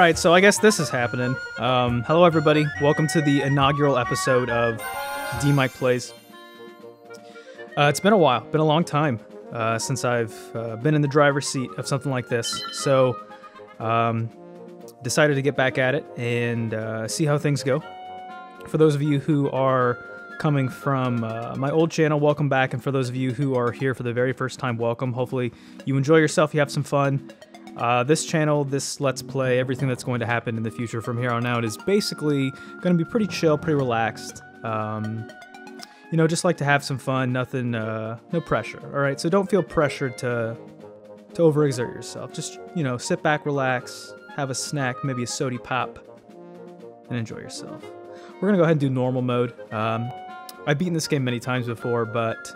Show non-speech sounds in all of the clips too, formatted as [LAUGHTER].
Right, so I guess this is happening. Um, hello, everybody. Welcome to the inaugural episode of DMic Plays. Uh, it's been a while, been a long time uh, since I've uh, been in the driver's seat of something like this. So, um, decided to get back at it and uh, see how things go. For those of you who are coming from uh, my old channel, welcome back. And for those of you who are here for the very first time, welcome. Hopefully, you enjoy yourself, you have some fun. Uh, this channel, this Let's Play, everything that's going to happen in the future from here on out is basically going to be pretty chill, pretty relaxed. Um, you know, just like to have some fun, nothing, uh, no pressure. All right, so don't feel pressured to to overexert yourself. Just you know, sit back, relax, have a snack, maybe a sody pop, and enjoy yourself. We're gonna go ahead and do normal mode. Um, I've beaten this game many times before, but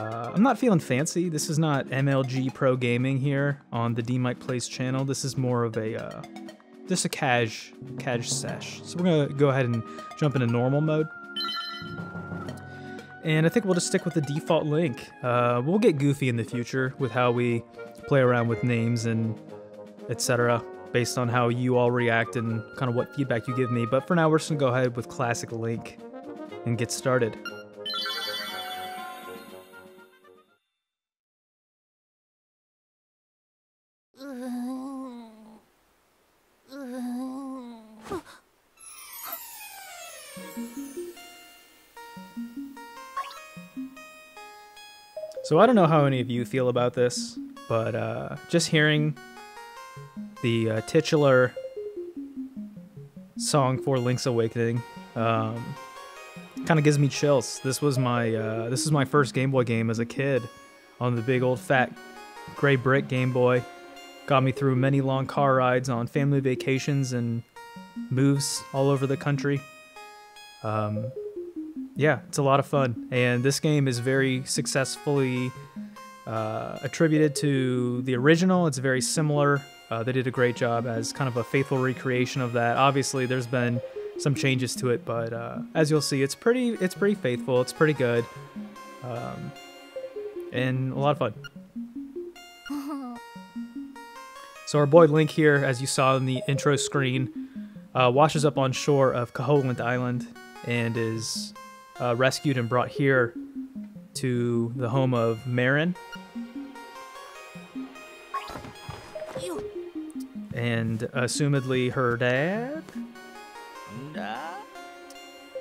uh, I'm not feeling fancy. This is not MLG Pro Gaming here on the DMic Plays channel. This is more of a uh, just a cash cash sesh. So we're gonna go ahead and jump into normal mode. And I think we'll just stick with the default link. Uh, we'll get goofy in the future with how we play around with names and etc. based on how you all react and kind of what feedback you give me. But for now, we're just gonna go ahead with classic link and get started. So I don't know how any of you feel about this, but uh, just hearing the uh, titular song for Link's Awakening um, kind of gives me chills. This was my uh, this is my first Game Boy game as a kid on the big old fat gray brick Game Boy. Got me through many long car rides on family vacations and moves all over the country. Um, yeah, it's a lot of fun. And this game is very successfully uh, attributed to the original. It's very similar. Uh, they did a great job as kind of a faithful recreation of that. Obviously, there's been some changes to it, but uh, as you'll see, it's pretty it's pretty faithful. It's pretty good, um, and a lot of fun. So our boy Link here, as you saw in the intro screen, uh, washes up on shore of Koholint Island and is uh, rescued and brought here to the home of Marin. And assumedly her dad?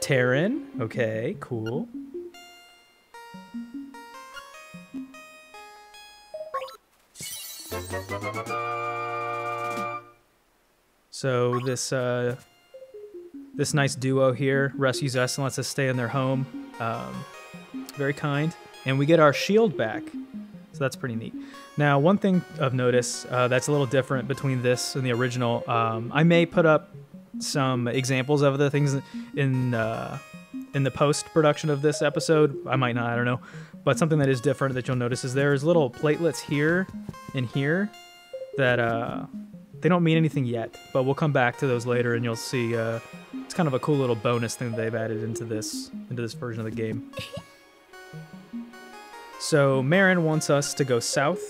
Tarin. Okay, cool. So this uh, this nice duo here rescues us and lets us stay in their home. Um, very kind. And we get our shield back. So that's pretty neat. Now, one thing of notice uh, that's a little different between this and the original, um, I may put up some examples of the things in uh, in the post production of this episode. I might not, I don't know. But something that is different that you'll notice is there's little platelets here and here that uh, they don't mean anything yet, but we'll come back to those later, and you'll see. Uh, it's kind of a cool little bonus thing that they've added into this into this version of the game. So Marin wants us to go south,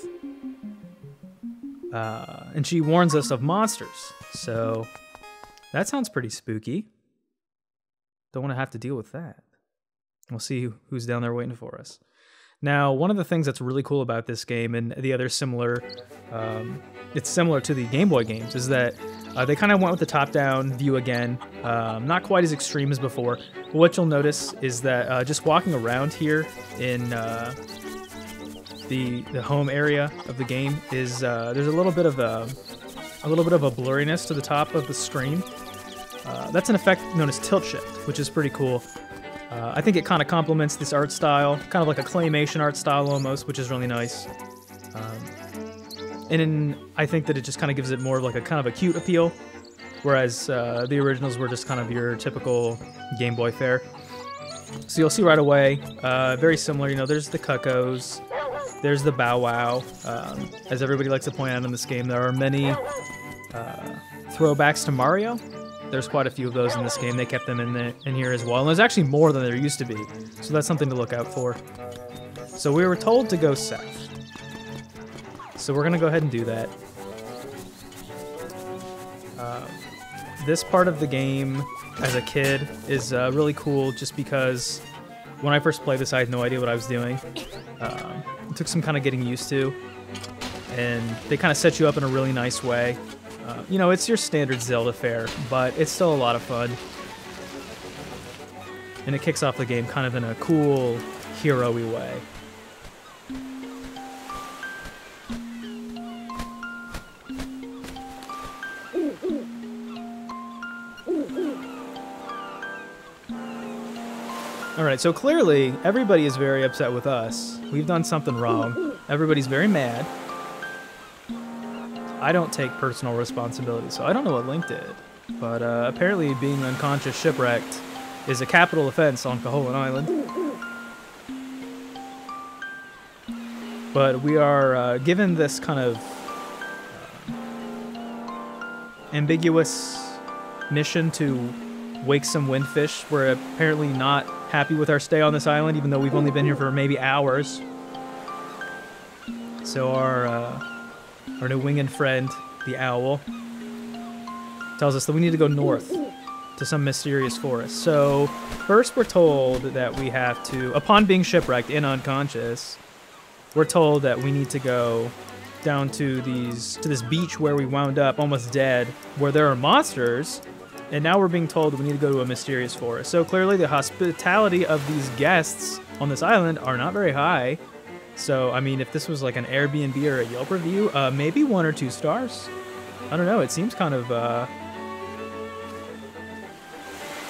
uh, and she warns us of monsters. So that sounds pretty spooky. Don't want to have to deal with that. We'll see who's down there waiting for us. Now, one of the things that's really cool about this game and the other similar, um, it's similar to the Game Boy games, is that uh, they kind of went with the top-down view again. Um, not quite as extreme as before. But what you'll notice is that uh, just walking around here in uh, the the home area of the game is uh, there's a little bit of a a little bit of a blurriness to the top of the screen. Uh, that's an effect known as tilt shift, which is pretty cool. Uh, I think it kind of complements this art style, kind of like a claymation art style almost, which is really nice. Um, and in, I think that it just kind of gives it more of like a kind of a cute appeal, whereas uh, the originals were just kind of your typical Game Boy fare. So you'll see right away, uh, very similar. You know, there's the Cuckoos, there's the Bow Wow. Um, as everybody likes to point out in this game, there are many uh, throwbacks to Mario, there's quite a few of those in this game. They kept them in the, in here as well. And there's actually more than there used to be. So that's something to look out for. So we were told to go south. So we're going to go ahead and do that. Uh, this part of the game as a kid is uh, really cool just because when I first played this, I had no idea what I was doing. Um, it took some kind of getting used to, and they kind of set you up in a really nice way. You know, it's your standard Zelda fare, but it's still a lot of fun. And it kicks off the game kind of in a cool, hero-y way. Alright, so clearly everybody is very upset with us. We've done something wrong. Everybody's very mad. I don't take personal responsibility, so I don't know what Link did. But uh, apparently being unconscious shipwrecked is a capital offense on Koholint Island. But we are uh, given this kind of uh, ambiguous mission to wake some windfish. We're apparently not happy with our stay on this island, even though we've only been here for maybe hours. So our uh, our new winged friend, the owl, tells us that we need to go north to some mysterious forest. So first we're told that we have to, upon being shipwrecked and unconscious, we're told that we need to go down to these to this beach where we wound up almost dead, where there are monsters and now we're being told we need to go to a mysterious forest. So clearly the hospitality of these guests on this island are not very high. So, I mean, if this was like an Airbnb or a Yelp review, uh, maybe one or two stars. I don't know. It seems kind of, uh,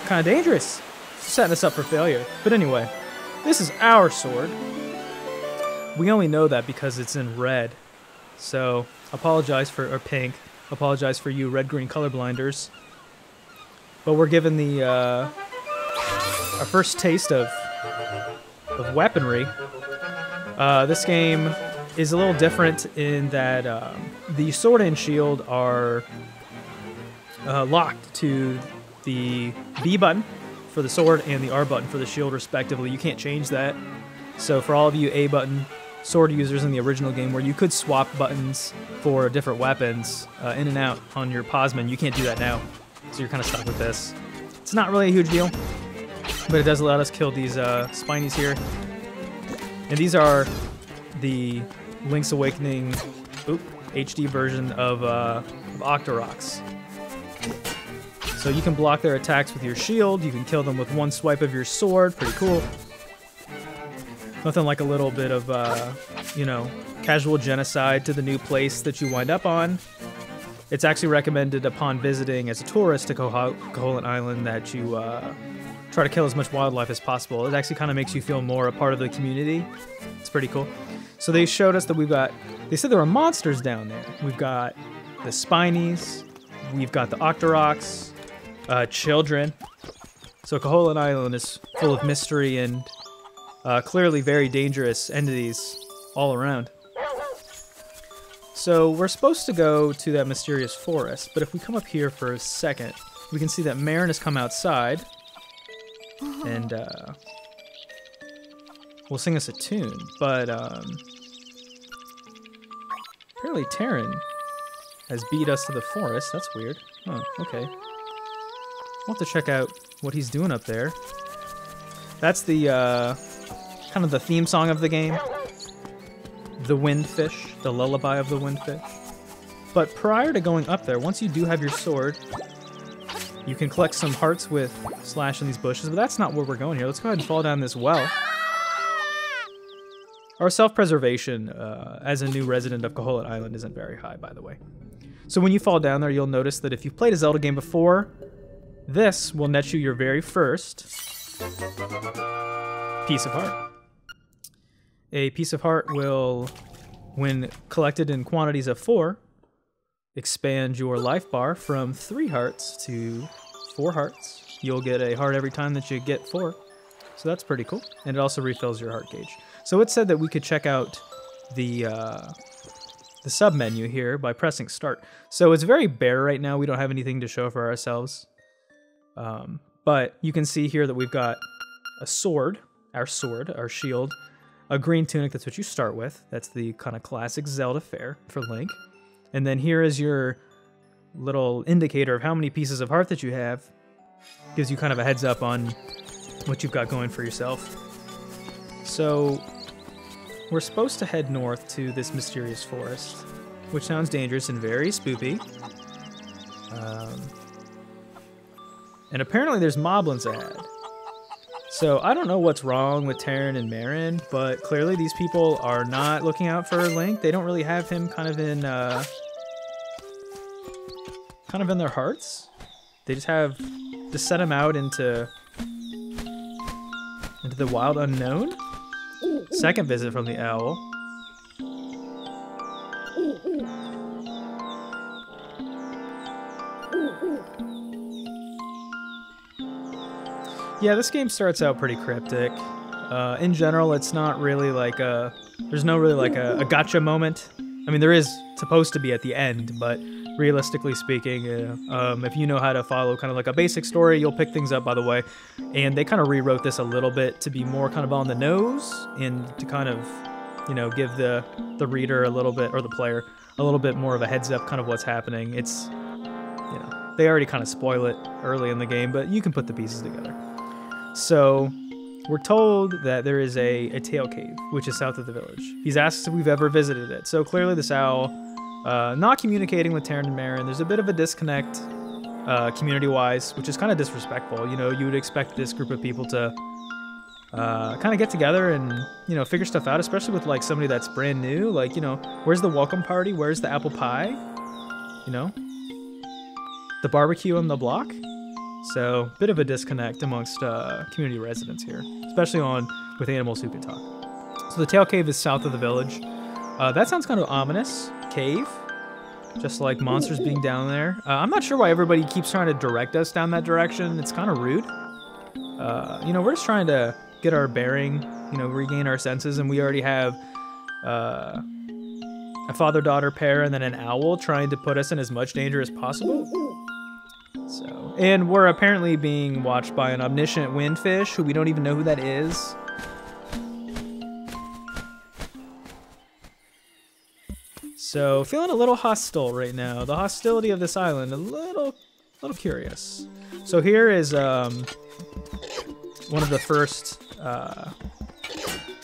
kind of dangerous. Setting us up for failure. But anyway, this is our sword. We only know that because it's in red. So, apologize for, or pink. Apologize for you red-green colorblinders. But we're given the uh, our first taste of of weaponry. Uh, this game is a little different in that um, the sword and shield are uh, locked to the B button for the sword and the R button for the shield, respectively. You can't change that. So for all of you A button sword users in the original game, where you could swap buttons for different weapons uh, in and out on your Posman, you can't do that now. So you're kind of stuck with this. It's not really a huge deal, but it does let us kill these uh, Spinies here. And these are the Link's Awakening oop, HD version of, uh, of. So you can block their attacks with your shield, you can kill them with one swipe of your sword, pretty cool. Nothing like a little bit of, uh, you know, casual genocide to the new place that you wind up on. It's actually recommended upon visiting as a tourist to Koholint Island that you uh, try to kill as much wildlife as possible. It actually kind of makes you feel more a part of the community. It's pretty cool. So they showed us that we've got, they said there are monsters down there. We've got the Spinies, we've got the Octoroks, uh, children. So Koholint Island is full of mystery and uh, clearly very dangerous entities all around. So we're supposed to go to that mysterious forest, but if we come up here for a second, we can see that Marin has come outside and uh, will sing us a tune. But um, apparently Tarin has beat us to the forest. That's weird. Oh, okay. We'll have to check out what he's doing up there. That's the uh, kind of the theme song of the game the windfish, the lullaby of the windfish. But prior to going up there, once you do have your sword, you can collect some hearts with slashing these bushes, but that's not where we're going here. Let's go ahead and fall down this well. Our self-preservation uh, as a new resident of Koholint Island isn't very high, by the way. So when you fall down there, you'll notice that if you've played a Zelda game before, this will net you your very first piece of heart. A piece of heart will, when collected in quantities of four, expand your life bar from three hearts to four hearts. You'll get a heart every time that you get four. So that's pretty cool. And it also refills your heart gauge. So it said that we could check out the uh, the sub menu here by pressing start. So it's very bare right now. We don't have anything to show for ourselves. Um, but you can see here that we've got a sword, our sword, our shield, a green tunic, that's what you start with. That's the kind of classic Zelda fare for Link. And then here is your little indicator of how many pieces of heart that you have. Gives you kind of a heads up on what you've got going for yourself. So, we're supposed to head north to this mysterious forest, which sounds dangerous and very spoopy. Um, and apparently there's moblins ahead. So I don't know what's wrong with Tarin and Marin, but clearly these people are not looking out for Link. They don't really have him kind of in, uh, kind of in their hearts. They just have to set them out into into the wild unknown. Second visit from the owl. Yeah, this game starts out pretty cryptic. Uh, in general, it's not really like a. There's no really like a, a gotcha moment. I mean, there is supposed to be at the end, but realistically speaking, uh, um, if you know how to follow kind of like a basic story, you'll pick things up by the way. And they kind of rewrote this a little bit to be more kind of on the nose and to kind of, you know, give the the reader a little bit or the player a little bit more of a heads up, kind of what's happening. It's, you know, they already kind of spoil it early in the game, but you can put the pieces together. So we're told that there is a, a tail cave, which is south of the village. He's asked if we've ever visited it. So clearly this owl, uh, not communicating with Tarin and Marin. There's a bit of a disconnect uh, community-wise, which is kind of disrespectful. You know, you would expect this group of people to uh, kind of get together and, you know, figure stuff out, especially with, like, somebody that's brand new. Like, you know, where's the welcome party? Where's the apple pie? You know? The barbecue on the block? So, bit of a disconnect amongst uh, community residents here, especially on with animals who can talk. So the tail cave is south of the village. Uh, that sounds kind of ominous. Cave, just like monsters being down there. Uh, I'm not sure why everybody keeps trying to direct us down that direction. It's kind of rude. Uh, you know, we're just trying to get our bearing, you know, regain our senses, and we already have uh, a father-daughter pair and then an owl trying to put us in as much danger as possible. So, and we're apparently being watched by an omniscient windfish who we don't even know who that is. So, feeling a little hostile right now. The hostility of this island, a little, little curious. So here is um, one of the first uh,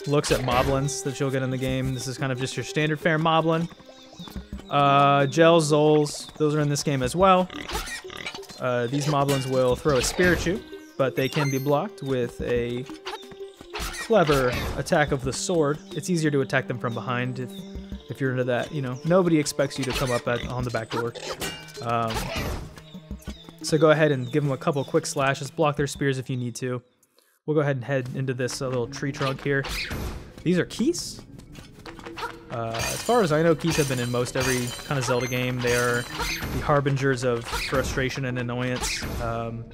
looks at moblins that you'll get in the game. This is kind of just your standard fare moblin. Uh, those are in this game as well. Uh, these moblins will throw a spear at you, but they can be blocked with a clever attack of the sword. It's easier to attack them from behind if, if you're into that. You know, nobody expects you to come up at, on the back door. Um, so go ahead and give them a couple quick slashes. Block their spears if you need to. We'll go ahead and head into this uh, little tree trunk here. These are Keese. Uh, as far as I know, Keese have been in most every kind of Zelda game. They are the harbingers of frustration and annoyance. Um,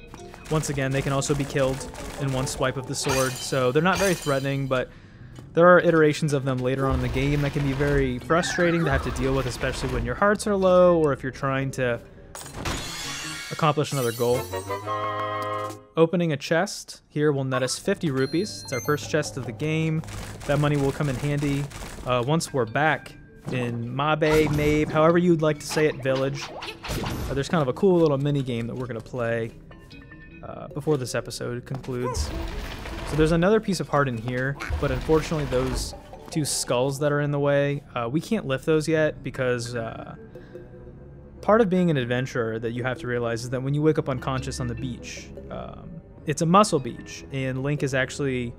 once again, they can also be killed in one swipe of the sword, so they're not very threatening, but there are iterations of them later on in the game that can be very frustrating to have to deal with, especially when your hearts are low or if you're trying to accomplish another goal. Opening a chest here will net us 50 rupees. It's our first chest of the game. That money will come in handy uh, once we're back in Mabe, Mabe, however you'd like to say it, village. Uh, there's kind of a cool little mini game that we're going to play uh, before this episode concludes. So there's another piece of heart in here, but unfortunately those two skulls that are in the way, uh, we can't lift those yet because uh, part of being an adventurer that you have to realize is that when you wake up unconscious on the beach, um, it's a muscle beach, and Link is actually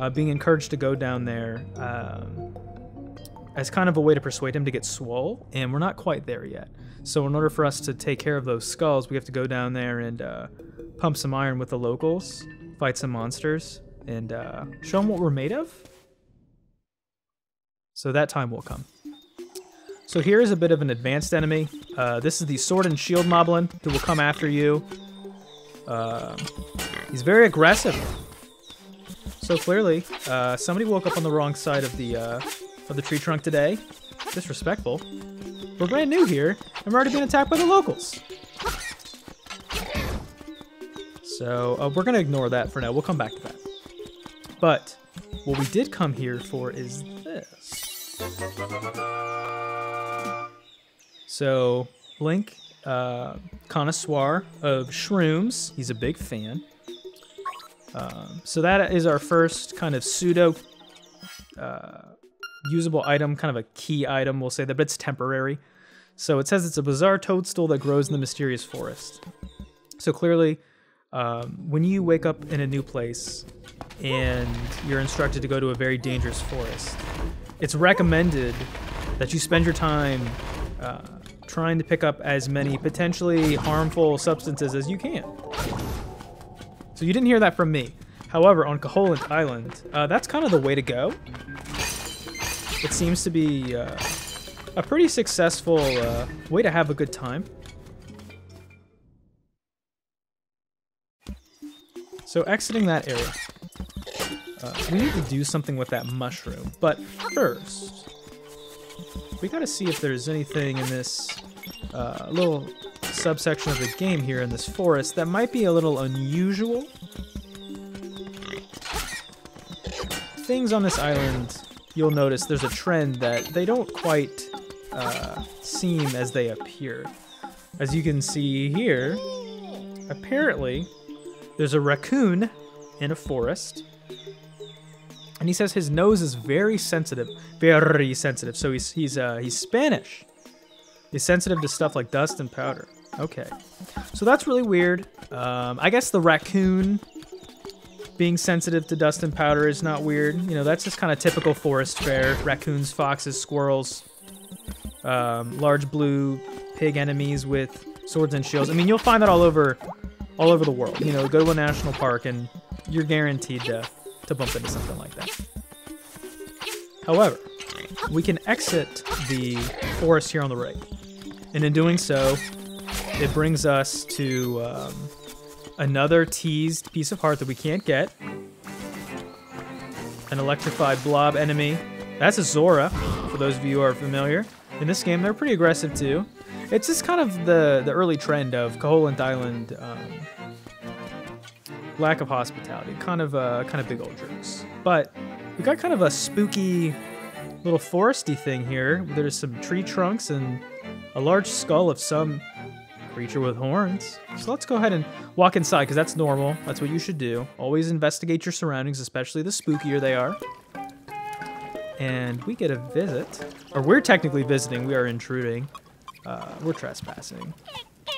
uh, being encouraged to go down there um, as kind of a way to persuade him to get swole, and we're not quite there yet. So in order for us to take care of those skulls, we have to go down there and uh, pump some iron with the locals, fight some monsters, and uh, show them what we're made of. So that time will come. So here is a bit of an advanced enemy. Uh, this is the Sword and Shield Moblin who will come after you. Uh, he's very aggressive. So clearly, uh, somebody woke up on the wrong side of the uh, of the tree trunk today. Disrespectful. We're brand new here, and we're already being attacked by the locals. So uh, we're gonna ignore that for now. We'll come back to that. But what we did come here for is this. So Link uh, connoisseur of shrooms. He's a big fan. Um, so that is our first kind of pseudo uh, usable item, kind of a key item, we'll say that, but it's temporary. So it says it's a bizarre toadstool that grows in the mysterious forest. So clearly, um, when you wake up in a new place and you're instructed to go to a very dangerous forest, it's recommended that you spend your time uh, trying to pick up as many potentially harmful substances as you can. So you didn't hear that from me. However, on Koholint Island, uh, that's kind of the way to go. It seems to be uh, a pretty successful uh, way to have a good time. So exiting that area, uh, we need to do something with that mushroom. But first, we gotta see if there's anything in this uh, little subsection of the game here in this forest that might be a little unusual. Things on this island, you'll notice there's a trend that they don't quite uh, seem as they appear. As you can see here, apparently there's a raccoon in a forest. And he says his nose is very sensitive, very sensitive. So he's he's uh, he's Spanish. He's sensitive to stuff like dust and powder. Okay, so that's really weird. Um, I guess the raccoon being sensitive to dust and powder is not weird. You know, that's just kind of typical forest fare. Raccoons, foxes, squirrels, um, large blue pig enemies with swords and shields. I mean, you'll find that all over, all over the world. You know, go to a national park and you're guaranteed to to bump into something like that. However, we can exit the forest here on the right. And in doing so, it brings us to um, another teased piece of heart that we can't get. An electrified blob enemy. That's a Zora, for those of you who are familiar. In this game, they're pretty aggressive too. It's just kind of the, the early trend of Koholint Island um, lack of hospitality, kind of uh, kind of big old jerks. But we got kind of a spooky little foresty thing here. There's some tree trunks and a large skull of some creature with horns. So let's go ahead and walk inside because that's normal. That's what you should do. Always investigate your surroundings, especially the spookier they are. And we get a visit, or we're technically visiting. We are intruding. Uh, we're trespassing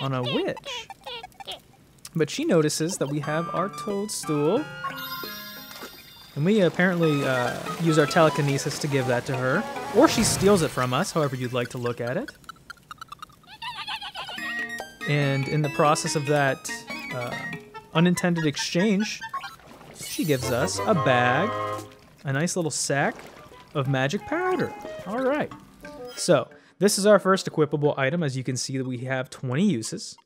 on a witch. But she notices that we have our toadstool. And we apparently uh, use our telekinesis to give that to her. Or she steals it from us, however you'd like to look at it. And in the process of that uh, unintended exchange, she gives us a bag, a nice little sack of magic powder. All right. So this is our first equipable item. As you can see, that we have 20 uses.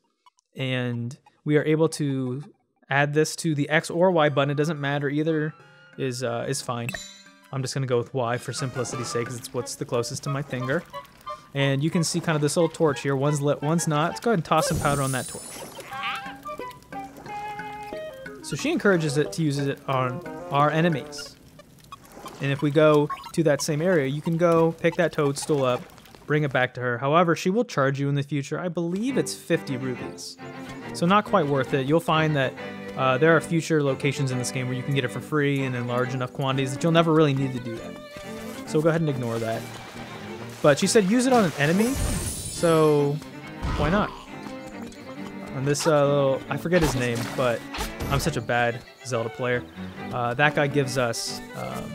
And we are able to add this to the X or Y button. It doesn't matter. Either is uh, is fine. I'm just going to go with Y for simplicity's sake because it's what's the closest to my finger. And you can see kind of this little torch here. One's lit, one's not. Let's go ahead and toss some powder on that torch. So she encourages it to use it on our enemies. And if we go to that same area, you can go pick that toadstool up, bring it back to her. However, she will charge you in the future. I believe it's 50 rupees. So not quite worth it. You'll find that uh, there are future locations in this game where you can get it for free and in large enough quantities that you'll never really need to do that. So we'll go ahead and ignore that. But she said use it on an enemy, so why not? On this uh, little, I forget his name, but I'm such a bad Zelda player. Uh, that guy gives us um,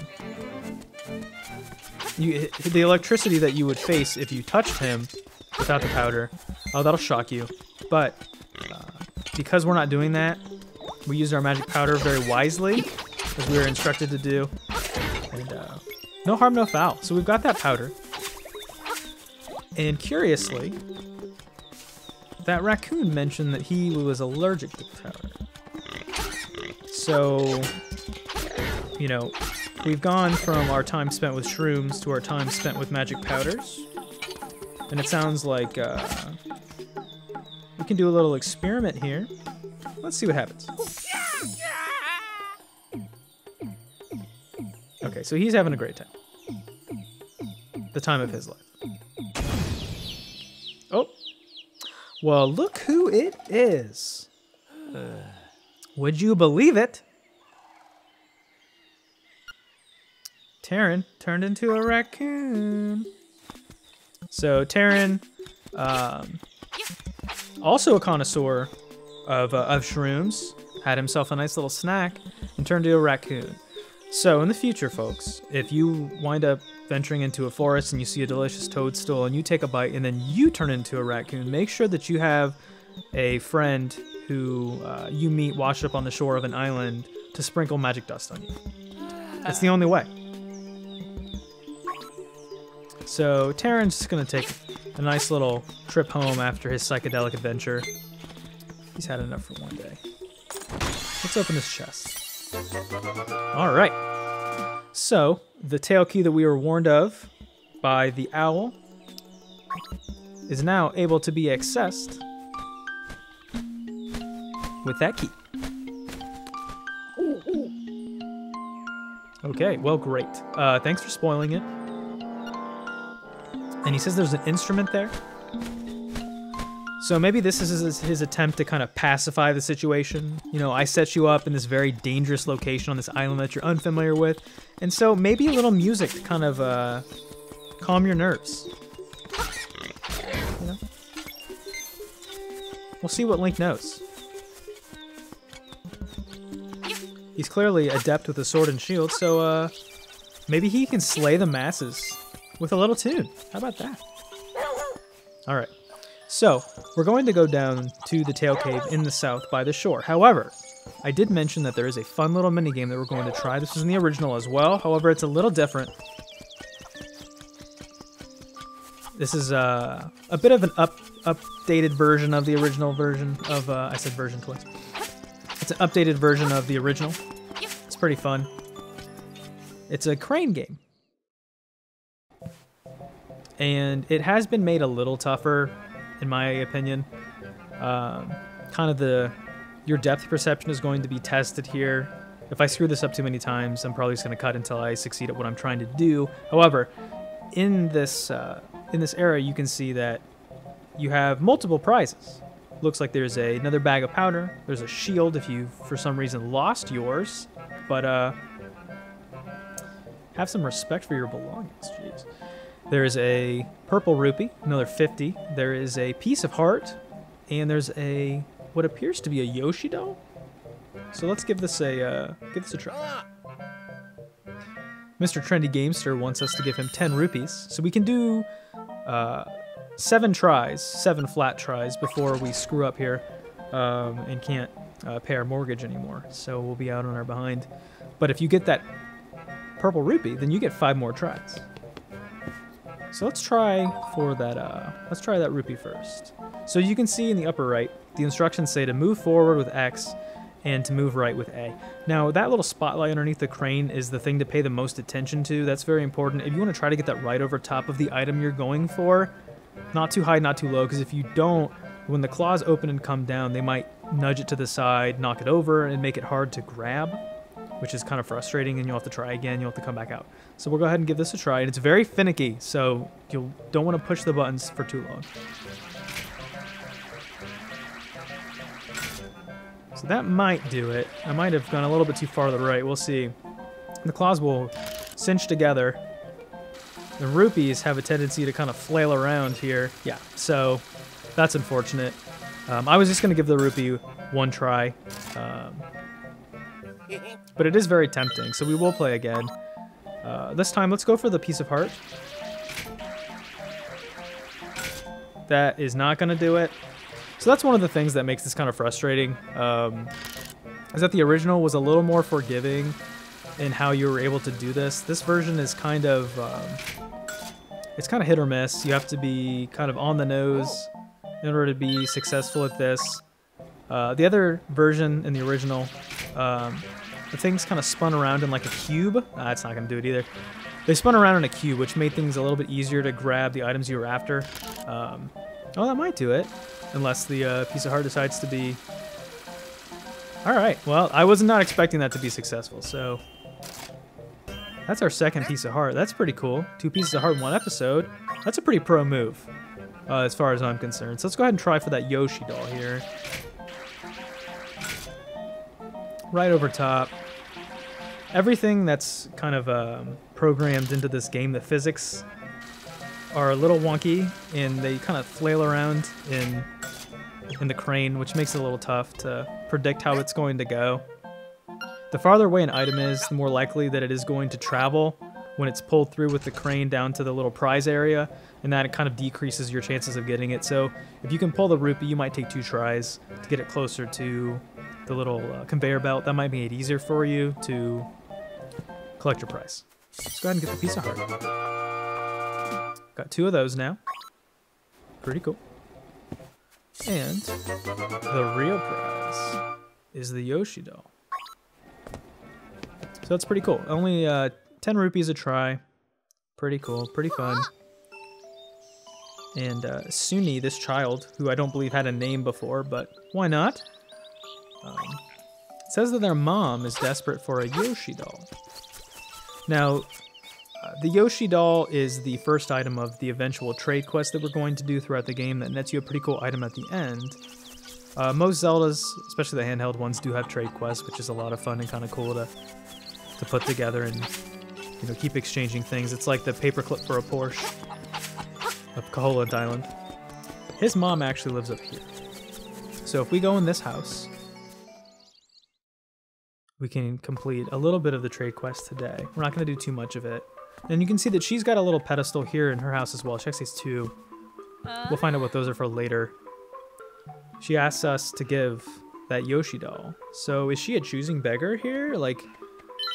you, the electricity that you would face if you touched him without the powder. Oh, that'll shock you. But because we're not doing that, we use our magic powder very wisely, as we were instructed to do. And uh, no harm, no foul. So we've got that powder. And curiously, that raccoon mentioned that he was allergic to powder. So, you know, we've gone from our time spent with shrooms to our time spent with magic powders. And it sounds like uh, can do a little experiment here. Let's see what happens. Okay, so he's having a great time. The time of his life. Oh. Well, look who it is. Would you believe it? Tarin turned into a raccoon. So Tarin, um, also a connoisseur of, uh, of shrooms, had himself a nice little snack and turned into a raccoon. So in the future, folks, if you wind up venturing into a forest and you see a delicious toadstool and you take a bite and then you turn into a raccoon, make sure that you have a friend who uh, you meet washed up on the shore of an island to sprinkle magic dust on you. It's the only way. So Tarin's just gonna take a nice little trip home after his psychedelic adventure. He's had enough for one day. Let's open this chest. All right. So, the tail key that we were warned of by the owl is now able to be accessed with that key. Okay, well, great. Uh, thanks for spoiling it. And he says there's an instrument there. So maybe this is his, attempt to kind of pacify the situation. You know, I set you up in this very dangerous location on this island that you're unfamiliar with, and so maybe a little music to kind of uh, calm your nerves. You know? We'll see what Link knows. He's clearly adept with a sword and shield, so uh, maybe he can slay the masses with a little tune. How about that? All right. So, we're going to go down to the Tail Cave in the south by the shore. However, I did mention that there is a fun little mini game that we're going to try. This is in the original as well. However, it's a little different. This is uh, a bit of an up updated version of the original version of, uh, I said version twice. It's an updated version of the original. It's pretty fun. It's a crane game. And it has been made a little tougher in my opinion. Um, kind of the your depth perception is going to be tested here. If I screw this up too many times, I'm probably just going to cut until I succeed at what I'm trying to do. However, in this uh, in this area, you can see that you have multiple prizes. Looks like there's a, another bag of powder. There's a shield if you, for some reason, lost yours. But uh, have some respect for your belongings. Jeez. There's a purple rupee, another 50. There is a piece of heart, and there's a what appears to be a Yoshi doll. So let's give this a uh, give this a try. Mr. Trendy Gamester wants us to give him 10 rupees, so we can do uh, seven tries, seven flat tries before we screw up here um, and can't uh, pay our mortgage anymore. So we'll be out on our behind. But if you get that purple rupee, then you get five more tries. So let's try for that, uh, let's try that rupee first. So you can see in the upper right, the instructions say to move forward with X and to move right with A. Now that little spotlight underneath the crane is the thing to pay the most attention to. That's very important. If you want to try to get that right over top of the item you're going for, not too high, not too low, because if you don't, when the claws open and come down, they might nudge it to the side, knock it over, and make it hard to grab which is kind of frustrating, and you'll have to try again. You'll have to come back out. So we'll go ahead and give this a try, and it's very finicky, so you don't want to push the buttons for too long. So that might do it. I might have gone a little bit too far to the right. We'll see. The claws will cinch together. The rupees have a tendency to kind of flail around here. Yeah, so that's unfortunate. Um, I was just going to give the rupee one try. Um, [LAUGHS] but it is very tempting, so we will play again. Uh, this time, let's go for the piece of heart. That is not going to do it. So that's one of the things that makes this kind of frustrating. Um, is that the original was a little more forgiving in how you were able to do this. This version is kind of... Um, it's kind of hit or miss. You have to be kind of on the nose in order to be successful at this. Uh, the other version in the original, um, the things kind of spun around in like a cube. That's not going to do it either. They spun around in a cube, which made things a little bit easier to grab the items you were after. Um, oh, that might do it. Unless the uh, piece of heart decides to be... Alright, well, I was not expecting that to be successful, so... That's our second piece of heart. That's pretty cool. Two pieces of heart in one episode. That's a pretty pro move. uh, as far as I'm concerned. So let's go ahead and try for that Yoshi doll here. Right over top. Everything that's kind of um, programmed into this game, the physics are a little wonky and they kind of flail around in in the crane, which makes it a little tough to predict how it's going to go. The farther away an item is, the more likely that it is going to travel when it's pulled through with the crane down to the little prize area, and that it kind of decreases your chances of getting it. So if you can pull the rupee, you might take two tries to get it closer to the little uh, conveyor belt. That might make it easier for you to collect your prize. Let's go ahead and get the piece of heart. Got two of those now. Pretty cool. And the real prize is the Yoshi doll. So that's pretty cool. Only uh, 10 rupees a try. Pretty cool, pretty fun. And uh, Suni, this child, who I don't believe had a name before, but why not? Um, says that their mom is desperate for a Yoshi doll. Now, uh, the Yoshi doll is the first item of the eventual trade quest that we're going to do throughout the game that nets you a pretty cool item at the end. Uh, most Zeldas, especially the handheld ones, do have trade quests, which is a lot of fun and kind of cool to to put together and you know keep exchanging things. It's like the paperclip for a Porsche of Koholint Island. His mom actually lives up here. So if we go in this house, we can complete a little bit of the trade quest today. We're not going to do too much of it. And you can see that she's got a little pedestal here in her house as well. She actually has two. We'll find out what those are for later. She asks us to give that Yoshi doll. So is she a choosing beggar here? Like,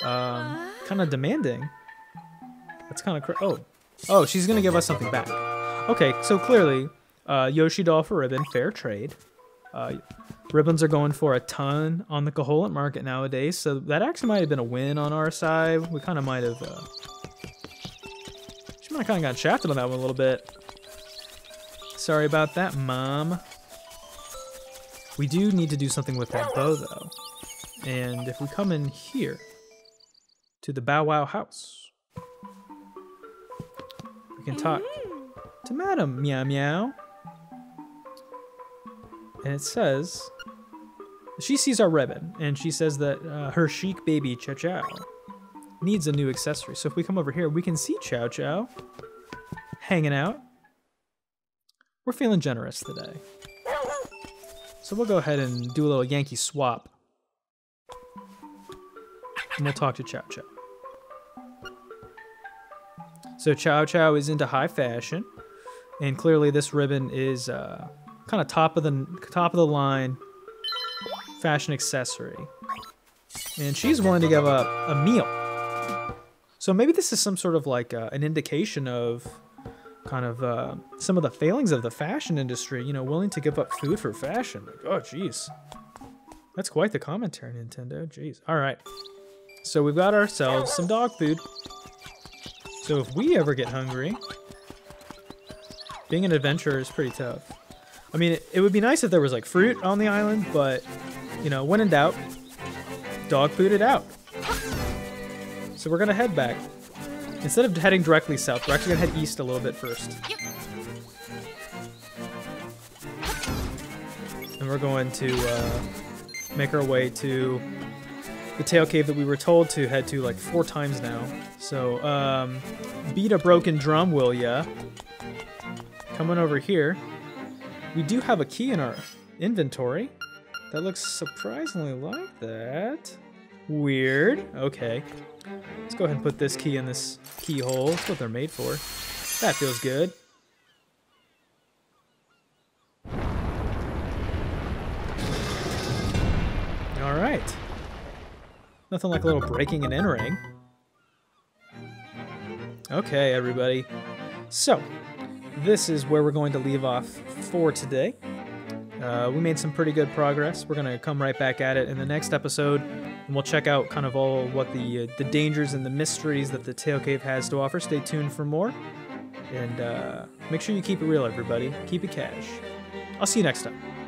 um, kind of demanding. That's kind of oh, oh, she's gonna give us something back. Okay, so clearly, uh, Yoshi doll for ribbon, fair trade. Uh, ribbons are going for a ton on the Koholint market nowadays, so that actually might have been a win on our side. We kind of might have. Uh, she might have kind of got shafted on that one a little bit. Sorry about that, mom. We do need to do something with that bow, though. And if we come in here, to the Bow Wow house. We can talk to Madam Meow Meow. And it says, she sees our ribbon, and she says that uh, her chic baby Chow Chow needs a new accessory. So if we come over here, we can see Chow Chow hanging out. We're feeling generous today. So we'll go ahead and do a little Yankee swap. And we'll talk to Chow Chow. So Chow Chow is into high fashion, and clearly this ribbon is uh, kind of top of the top of the line fashion accessory. And she's willing to give up a meal. So maybe this is some sort of like uh, an indication of kind of uh, some of the failings of the fashion industry, you know, willing to give up food for fashion. Like, oh, jeez. That's quite the commentary, Nintendo. Jeez. All right. So we've got ourselves some dog food. So if we ever get hungry, being an adventurer is pretty tough. I mean, it, it, would be nice if there was like fruit on the island, but you know, when in doubt, dog food it out. So we're gonna head back. Instead of heading directly south, we're actually gonna head east a little bit first. And we're going to uh, make our way to the tail cave that we were told to head to like four times now. So, um, beat a broken drum, will ya? Coming over here. We do have a key in our inventory. That looks surprisingly like that. Weird. Okay. Let's go ahead and put this key in this keyhole. That's what they're made for. That feels good. All right. Nothing like a little breaking and entering. Okay, everybody. So, this is where we're going to leave off for today. Uh, we made some pretty good progress. We're going to come right back at it in the next episode, and we'll check out kind of all what the uh, the dangers and the mysteries that the Tail Cave has to offer. Stay tuned for more, and uh, make sure you keep it real, everybody. Keep it cash. I'll see you next time.